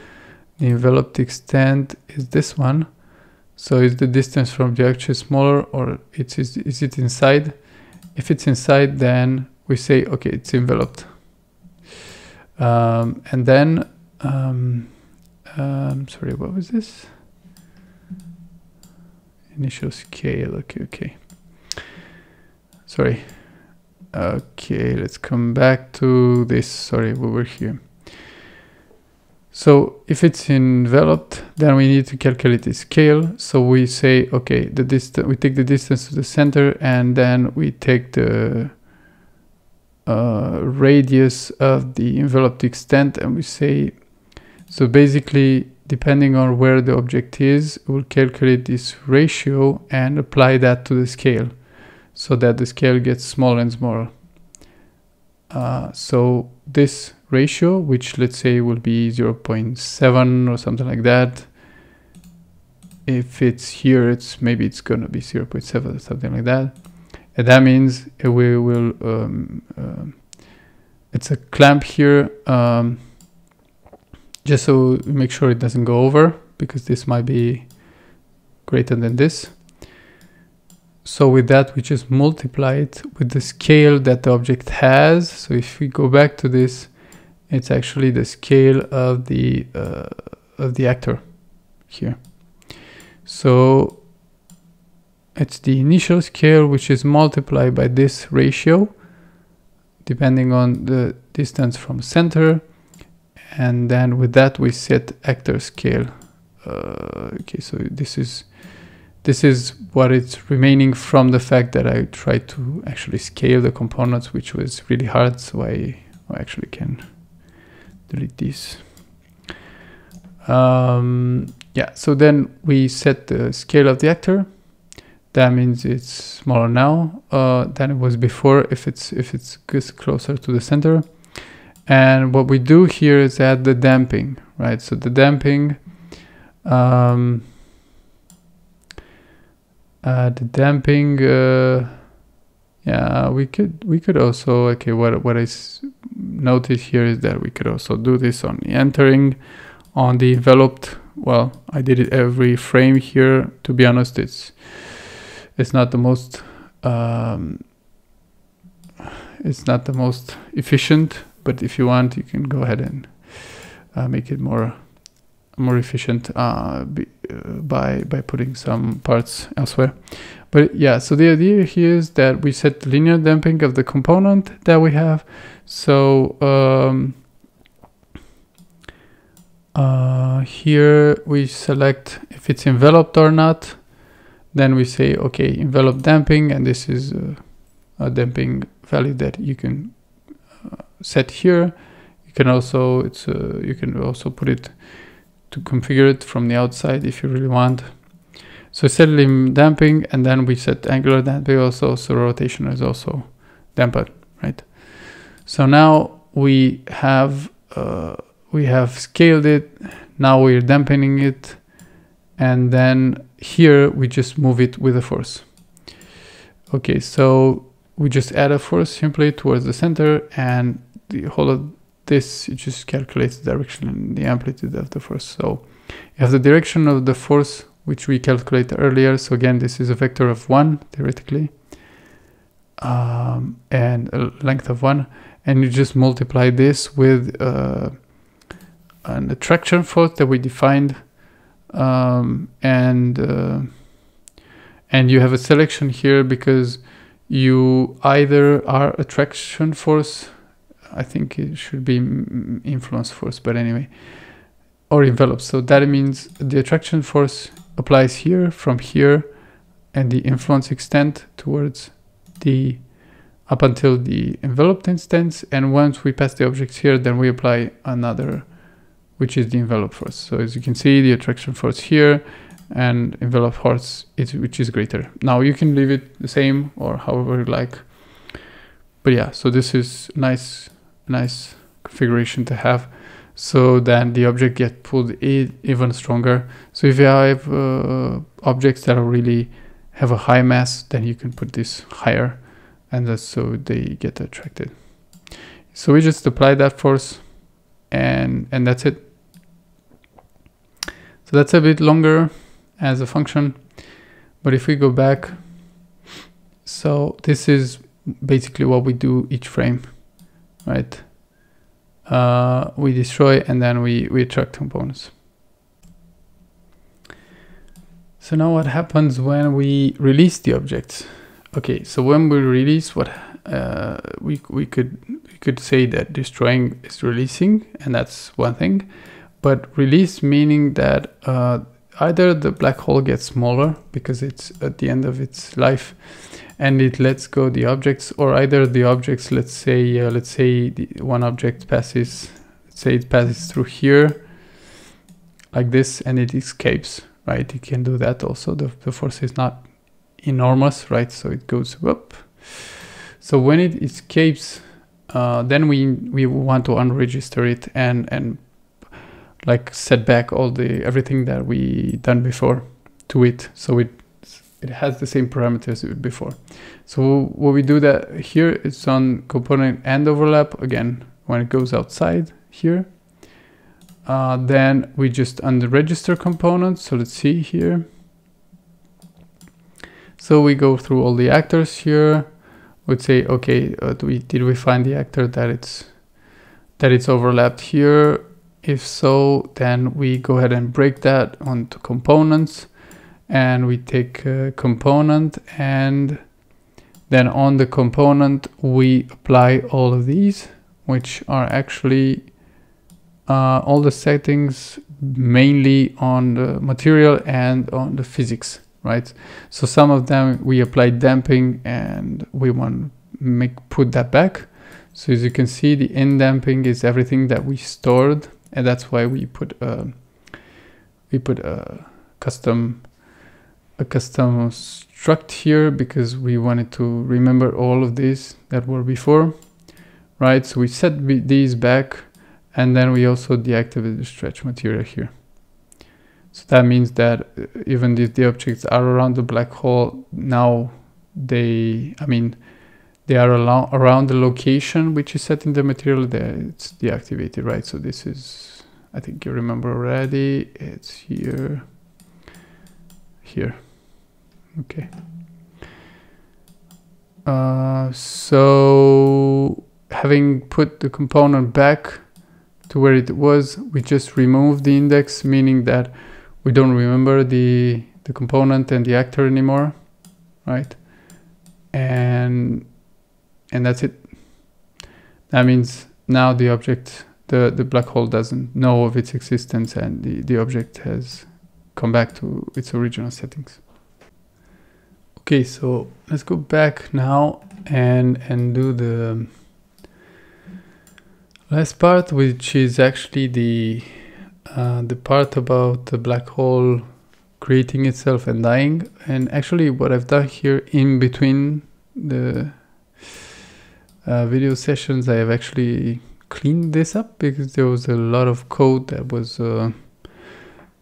the enveloped extent is this one. So is the distance from the object smaller or it's, is, is it inside? If it's inside, then we say, okay, it's enveloped. Um, and then, um, um, sorry, what was this? Initial scale, okay, okay. Sorry. Okay, let's come back to this. Sorry, we were here. So if it's enveloped, then we need to calculate the scale. So we say, okay, the distance, we take the distance to the center and then we take the uh, radius of the enveloped extent and we say, so basically depending on where the object is, we'll calculate this ratio and apply that to the scale so that the scale gets smaller and smaller. Uh, so this ratio, which let's say will be 0.7 or something like that. If it's here, it's maybe it's gonna be 0.7 or something like that. And that means we will, um, uh, it's a clamp here, um, just so make sure it doesn't go over because this might be greater than this. So with that, we just multiply it with the scale that the object has. So if we go back to this, it's actually the scale of the uh, of the actor here. So it's the initial scale which is multiplied by this ratio depending on the distance from center and then with that we set actor scale uh, okay so this is this is what is remaining from the fact that I tried to actually scale the components which was really hard so I, I actually can delete this. Um, yeah, so then we set the scale of the actor. That means it's smaller now uh, than it was before if it's if it's closer to the center. And what we do here is add the damping, right? So the damping, um, uh, the damping, uh, yeah, we could we could also okay. What what is noted here is that we could also do this on the entering on the enveloped well I did it every frame here to be honest it's it's not the most um, it's not the most efficient but if you want you can go ahead and uh, make it more more efficient uh, uh, by by putting some parts elsewhere but yeah so the idea here is that we set linear damping of the component that we have so um, uh, here we select if it's enveloped or not. Then we say, okay, envelope damping, and this is a, a damping value that you can uh, set here. You can also it's uh, you can also put it to configure it from the outside if you really want. So set lim damping, and then we set angular damping also. So rotation is also dampened, right? So now we have uh, we have scaled it. Now we're dampening it, and then here we just move it with a force. Okay, so we just add a force simply towards the center, and the whole this it just calculates the direction and the amplitude of the force. So you have the direction of the force which we calculated earlier. So again, this is a vector of one theoretically um, and a length of one and you just multiply this with uh, an attraction force that we defined um, and uh, and you have a selection here because you either are attraction force I think it should be influence force but anyway. Or envelope so that means the attraction force applies here from here and the influence extent towards the up until the enveloped instance. And once we pass the objects here then we apply another which is the envelope force. So as you can see the attraction force here and envelope force is which is greater. Now you can leave it the same or however you like. But yeah so this is nice nice configuration to have so then the object get pulled even stronger so if you have uh, objects that are really have a high mass then you can put this higher and that's so they get attracted. So we just apply that force and, and that's it. So that's a bit longer as a function, but if we go back, so this is basically what we do each frame, right? Uh, we destroy and then we, we attract components. So now what happens when we release the objects? Okay, so when we release what uh, we, we could we could say that destroying is releasing and that's one thing but release meaning that uh, either the black hole gets smaller because it's at the end of its life and it lets go the objects or either the objects let's say uh, let's say the one object passes let's say it passes through here like this and it escapes right you can do that also the, the force is not enormous, right? So it goes up. So when it escapes, uh, then we we want to unregister it and and like set back all the everything that we done before to it. So it it has the same parameters before. So what we do that here is on component end overlap again when it goes outside here. Uh, then we just unregister components. So let's see here. So we go through all the actors here. Would say, okay, uh, we, did we find the actor that it's that it's overlapped here? If so, then we go ahead and break that onto components and we take a component and then on the component we apply all of these which are actually uh, all the settings mainly on the material and on the physics right? So some of them we apply damping and we want make put that back. So as you can see, the in damping is everything that we stored, and that's why we put a we put a custom a custom struct here because we wanted to remember all of these that were before, right? So we set these back, and then we also deactivate the stretch material here. So that means that uh, even if the objects are around the black hole, now they, I mean, they are around the location which is set in the material, it's deactivated, right? So this is, I think you remember already, it's here, here, okay. Uh, so having put the component back to where it was, we just remove the index, meaning that we don't remember the, the component and the actor anymore, right? And, and that's it. That means now the object, the, the black hole doesn't know of its existence and the, the object has come back to its original settings. Okay, so let's go back now and, and do the last part, which is actually the uh, the part about the black hole creating itself and dying. And actually what I've done here in between the uh, video sessions I have actually cleaned this up because there was a lot of code that was uh,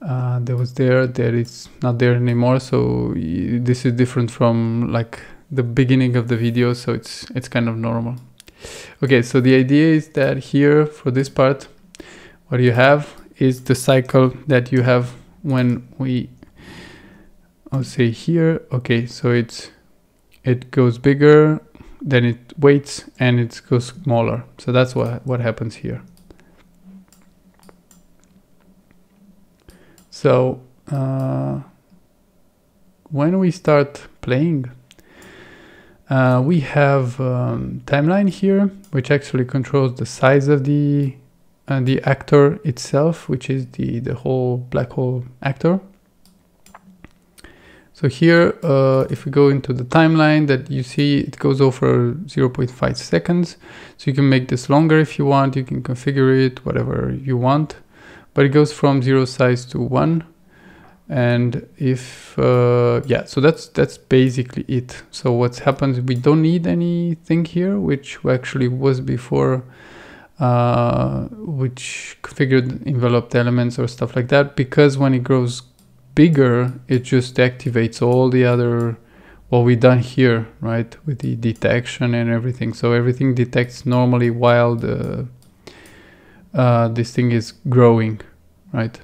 uh, that was there that it's not there anymore so this is different from like the beginning of the video so it's it's kind of normal okay so the idea is that here for this part what you have is the cycle that you have when we I'll say here okay so it's it goes bigger then it waits and it goes smaller. So that's what, what happens here. So uh, when we start playing, uh, we have um, timeline here, which actually controls the size of the uh, the actor itself, which is the the whole black hole actor. So here, uh, if we go into the timeline that you see, it goes over 0.5 seconds. So you can make this longer if you want, you can configure it, whatever you want. But it goes from zero size to one. And if, uh, yeah, so that's, that's basically it. So what happens, we don't need anything here, which actually was before, uh, which configured enveloped elements or stuff like that, because when it grows bigger, it just activates all the other what we done here, right? With the detection and everything. So everything detects normally while the uh, this thing is growing, right?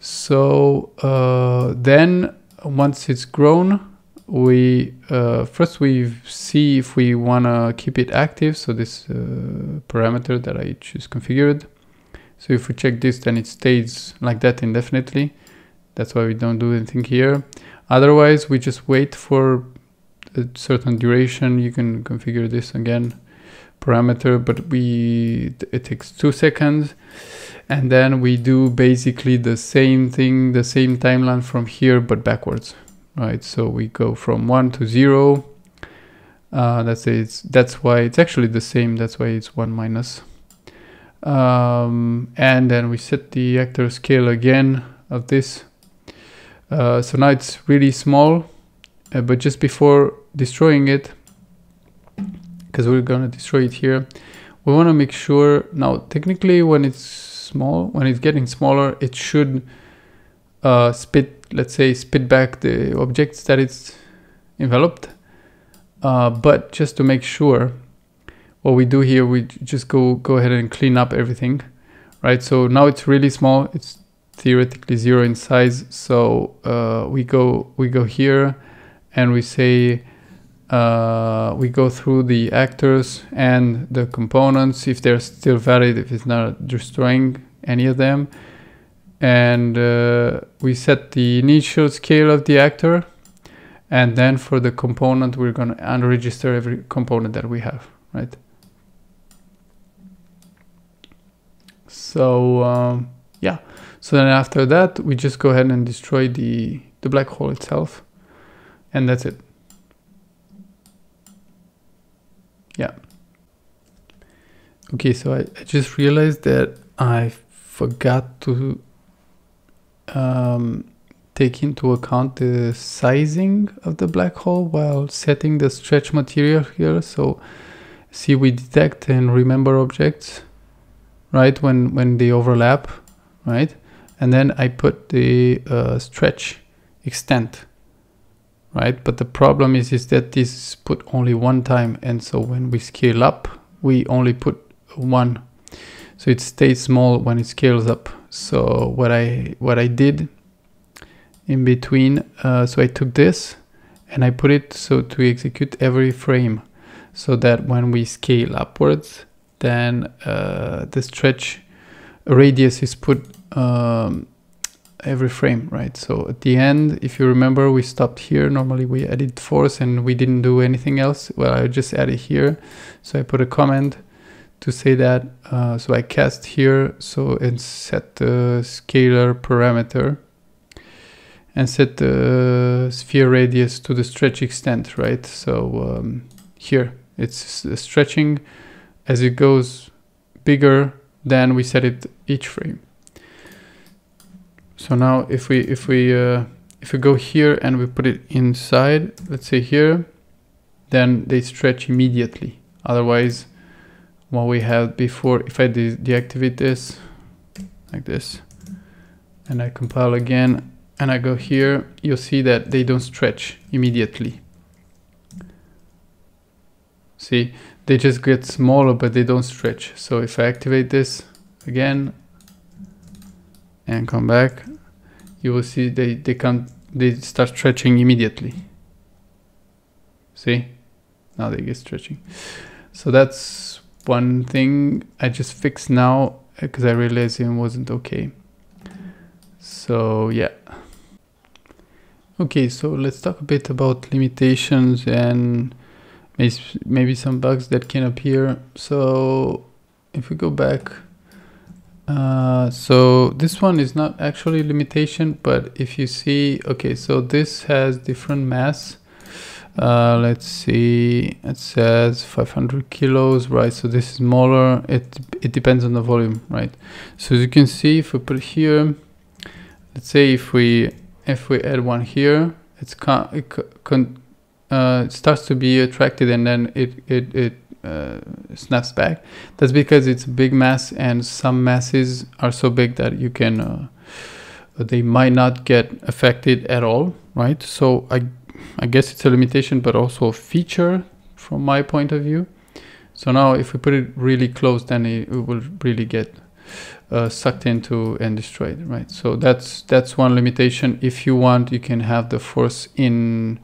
So uh, then once it's grown, we uh, first we see if we want to keep it active. So this uh, parameter that I choose configured. So if we check this, then it stays like that indefinitely. That's why we don't do anything here. Otherwise, we just wait for a certain duration. You can configure this again parameter, but we it takes two seconds. And then we do basically the same thing, the same timeline from here, but backwards, right? So we go from one to zero. Uh, that's it's that's why it's actually the same. That's why it's one minus. Um, and then we set the actor scale again of this uh, so now it's really small, uh, but just before destroying it, because we're gonna destroy it here, we wanna make sure, now technically when it's small, when it's getting smaller, it should uh, spit, let's say, spit back the objects that it's enveloped. Uh, but just to make sure, what we do here, we just go, go ahead and clean up everything, right? So now it's really small, it's theoretically zero in size. So uh, we go we go here and we say uh, we go through the actors and the components if they're still valid, if it's not destroying any of them. And uh, we set the initial scale of the actor. And then for the component, we're going to unregister every component that we have, right? So, um, yeah. So then after that, we just go ahead and destroy the, the black hole itself. And that's it. Yeah. Okay, so I, I just realized that I forgot to um, take into account the sizing of the black hole while setting the stretch material here. So see we detect and remember objects, right, when, when they overlap, right? and then I put the uh, stretch extent right? But the problem is is that this is put only one time and so when we scale up we only put one. So it stays small when it scales up. So what I what I did in between uh, so I took this and I put it so to execute every frame so that when we scale upwards then uh, the stretch radius is put um, every frame, right? So at the end, if you remember, we stopped here. Normally we added force and we didn't do anything else. Well, I just added here. So I put a comment to say that. Uh, so I cast here. So and set the scalar parameter and set the sphere radius to the stretch extent, right? So um, here it's stretching as it goes bigger, then we set it each frame. So now if we if we uh, if we go here and we put it inside, let's say here, then they stretch immediately. Otherwise, what we had before, if I de deactivate this like this, and I compile again, and I go here, you'll see that they don't stretch immediately. See, they just get smaller, but they don't stretch. So if I activate this again, and come back, you will see they, they can they start stretching immediately. See? now they get stretching. So that's one thing I just fixed now because I realized it wasn't okay. So yeah. Okay, so let's talk a bit about limitations and maybe some bugs that can appear. So if we go back, uh, so this one is not actually limitation, but if you see, okay, so this has different mass. Uh, let's see, it says 500 kilos, right? So this is smaller, it, it depends on the volume, right? So as you can see, if we put here, let's say if we if we add one here, it's con, it, con, uh, it starts to be attracted and then it it it uh, snaps back. That's because it's a big mass and some masses are so big that you can uh, they might not get affected at all, right? So I I guess it's a limitation, but also a feature from my point of view. So now if we put it really close, then it, it will really get uh, sucked into and destroyed, right? So that's that's one limitation. If you want, you can have the force in.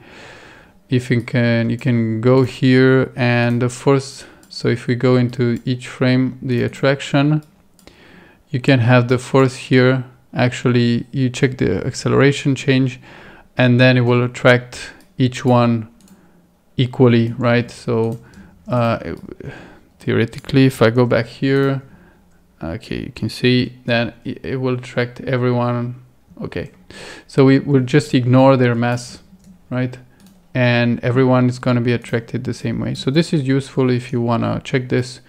If you can, you can go here and the force. So if we go into each frame, the attraction, you can have the force here. Actually, you check the acceleration change, and then it will attract each one equally, right? So uh, it, theoretically, if I go back here okay you can see that it will attract everyone okay so we will just ignore their mass right and everyone is going to be attracted the same way so this is useful if you want to check this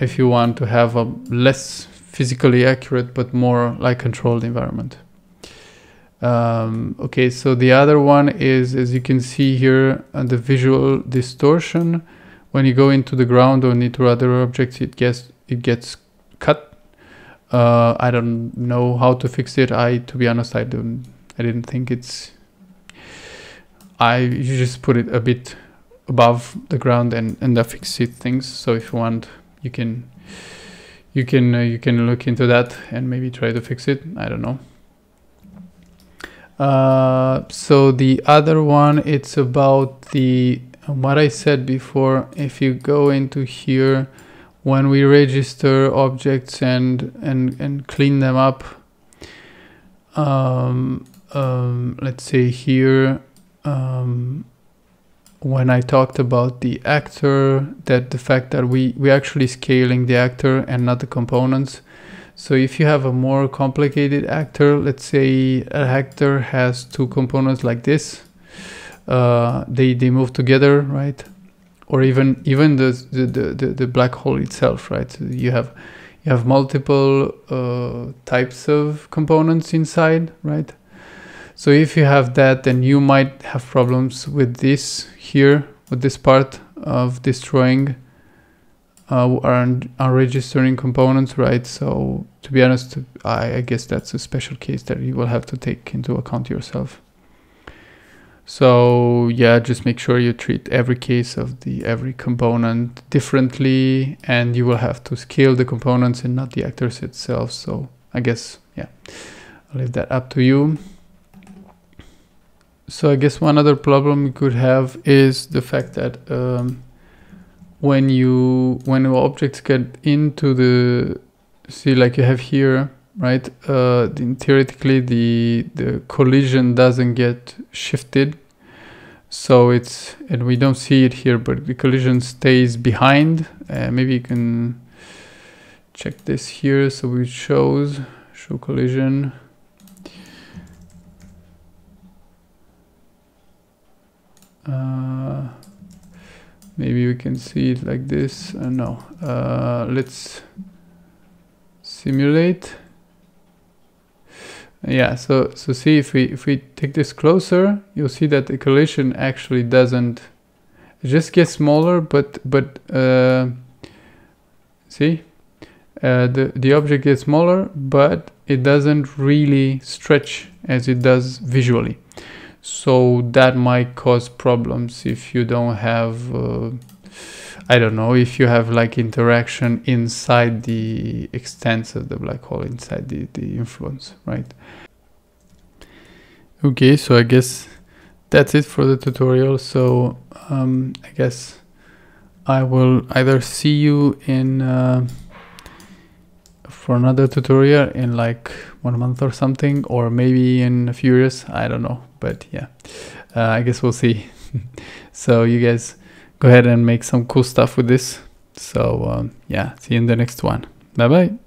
if you want to have a less physically accurate but more like controlled environment um, okay so the other one is as you can see here uh, the visual distortion when you go into the ground or into other objects it gets it gets cut. Uh, I don't know how to fix it. I, to be honest, I don't. I didn't think it's. I you just put it a bit above the ground and and that fixes things. So if you want, you can. You can uh, you can look into that and maybe try to fix it. I don't know. Uh, so the other one, it's about the what I said before. If you go into here when we register objects and and and clean them up um, um, let's say here um, when I talked about the actor that the fact that we we actually scaling the actor and not the components so if you have a more complicated actor let's say an actor has two components like this uh, they they move together right or even even the the, the, the black hole itself, right? So you have you have multiple uh, types of components inside, right? So if you have that, then you might have problems with this here, with this part of destroying uh, unregistering components, right? So to be honest, I, I guess that's a special case that you will have to take into account yourself. So yeah, just make sure you treat every case of the every component differently and you will have to scale the components and not the actors itself. So I guess, yeah, I'll leave that up to you. So I guess one other problem you could have is the fact that um, when you when objects get into the see like you have here right? Uh, theoretically, the the collision doesn't get shifted, so it's and we don't see it here, but the collision stays behind. Uh, maybe you can check this here. So it shows show collision. Uh, maybe we can see it like this. Uh, no, uh, let's simulate. Yeah so so see if we if we take this closer you'll see that the collision actually doesn't it just gets smaller but but uh, see? Uh, the the object gets smaller but it doesn't really stretch as it does visually so that might cause problems if you don't have uh, I don't know if you have like interaction inside the extents of the black hole, inside the, the influence, right? Okay, so I guess that's it for the tutorial. So um, I guess I will either see you in uh, for another tutorial in like one month or something, or maybe in a few years. I don't know, but yeah, uh, I guess we'll see. so you guys go ahead and make some cool stuff with this. So um, yeah, see you in the next one. Bye bye.